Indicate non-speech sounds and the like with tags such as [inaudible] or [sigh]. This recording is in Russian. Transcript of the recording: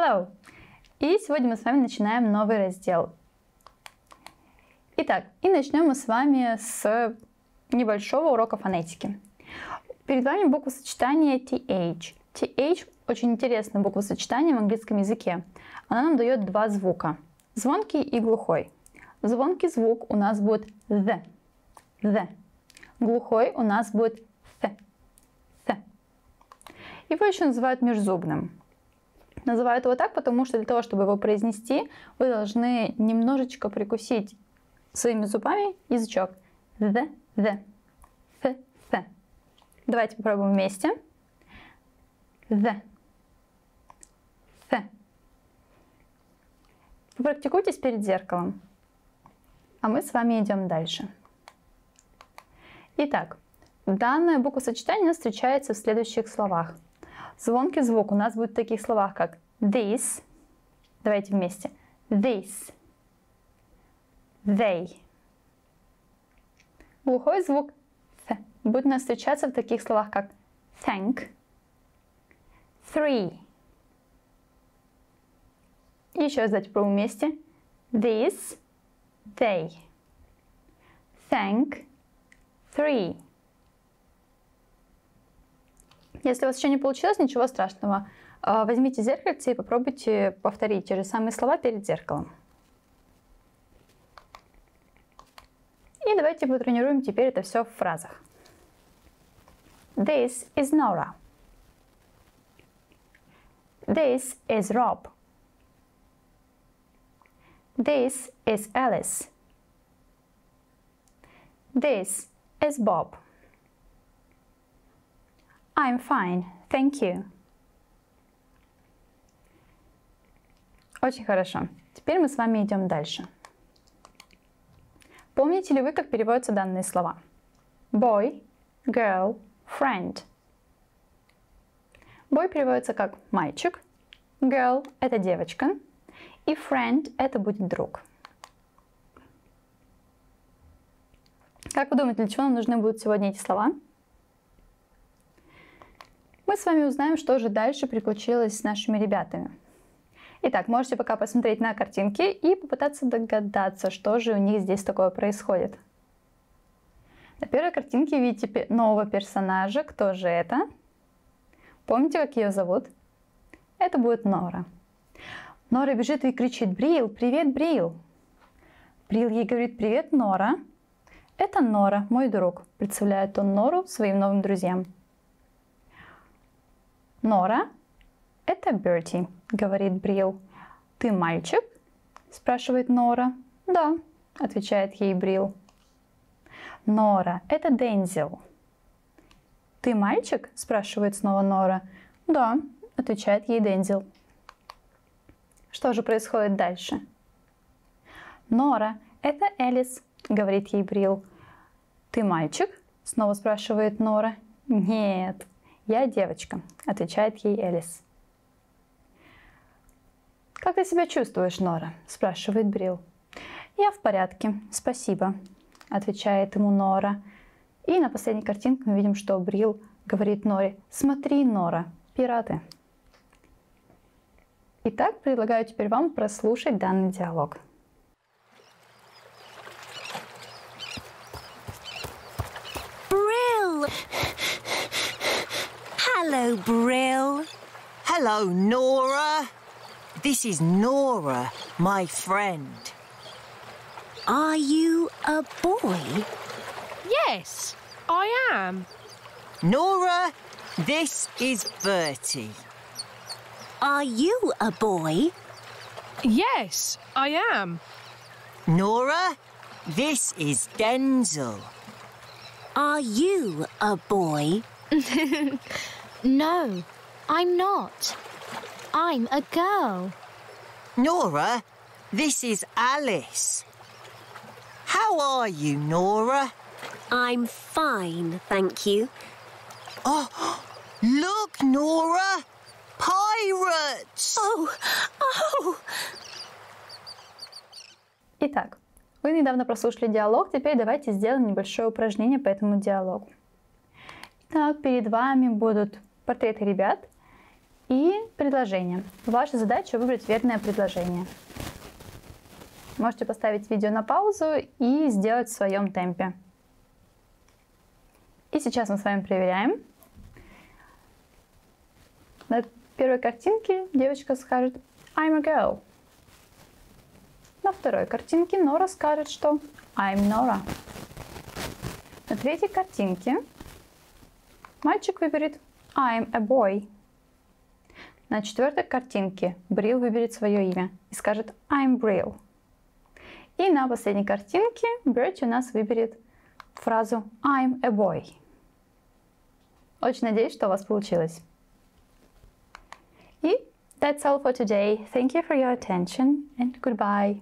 Hello! И сегодня мы с вами начинаем новый раздел. Итак, и начнем мы с вами с небольшого урока фонетики. Перед вами буквосочетание TH. TH очень интересное буквосочетание в английском языке. Она нам дает два звука. Звонкий и глухой. Звонкий звук у нас будет the. The. Глухой у нас будет th. th. Его еще называют межзубным. Называют его так, потому что для того, чтобы его произнести, вы должны немножечко прикусить своими зубами язычок. The, the, th, th. Давайте попробуем вместе. The, th. Попрактикуйтесь перед зеркалом. А мы с вами идем дальше. Итак, данное буквосочетание встречается в следующих словах – Звонкий звук у нас будет в таких словах, как this. Давайте вместе. This. They. Глухой звук th будет у нас встречаться в таких словах, как thank, three. Еще раз давайте попробуем вместе. This, they. Thank, three. Если у вас еще не получилось, ничего страшного. А, возьмите зеркальце и попробуйте повторить те же самые слова перед зеркалом. И давайте потренируем теперь это все в фразах. This is Nora. This is Rob. This is Alice. This is Bob. I'm fine, thank you. Очень хорошо. Теперь мы с вами идем дальше. Помните ли вы, как переводятся данные слова? Boy, girl, friend. Boy переводится как мальчик, girl – это девочка, и friend – это будет друг. Как вы думаете, для чего нам нужны будут сегодня эти слова? Мы с вами узнаем, что же дальше приключилось с нашими ребятами. Итак, можете пока посмотреть на картинки и попытаться догадаться, что же у них здесь такое происходит. На первой картинке видите нового персонажа. Кто же это? Помните, как ее зовут? Это будет Нора. Нора бежит и кричит «Брил! Привет, Брил!» Брил ей говорит «Привет, Нора!» Это Нора, мой друг, представляет он Нору своим новым друзьям. Нора, это Берти, говорит Брил. Ты мальчик? спрашивает Нора. Да, отвечает ей Брил. Нора, это Дензел. Ты мальчик? спрашивает снова Нора. Да, отвечает ей Дензел. Что же происходит дальше? Нора, это Элис, говорит ей Брил. Ты мальчик? Снова спрашивает Нора. Нет, «Я девочка», — отвечает ей Элис. «Как ты себя чувствуешь, Нора?» – спрашивает Брил. «Я в порядке, спасибо», – отвечает ему Нора. И на последней картинке мы видим, что Брил говорит Норе «Смотри, Нора, пираты». Итак, предлагаю теперь вам прослушать данный диалог. Hello, Brill. Hello, Nora. This is Nora, my friend. Are you a boy? Yes, I am. Nora, this is Bertie. Are you a boy? Yes, I am. Nora, this is Denzel. Are you a boy? [laughs] No, I'm not. I'm a girl. Nora, this is Alice. How are you, Nora? I'm fine, thank you. Oh, [gasps] look, Nora! Pirates! Oh, oh! Итак, вы недавно прослушали диалог, теперь давайте сделаем небольшое упражнение по этому диалогу. Так, перед вами будут портреты ребят. и предложение. Ваша задача выбрать верное предложение. Можете поставить видео на паузу и сделать в своем темпе. И сейчас мы с вами проверяем. На первой картинке девочка скажет I'm a girl. На второй картинке Нора скажет, что I'm Nora. На третьей картинке мальчик выберет I'm a boy. На четвертой картинке Брил выберет свое имя и скажет I'm Brill. И на последней картинке Берти у нас выберет фразу I'm a boy. Очень надеюсь, что у вас получилось. И that's all for today. Thank you for your attention and goodbye.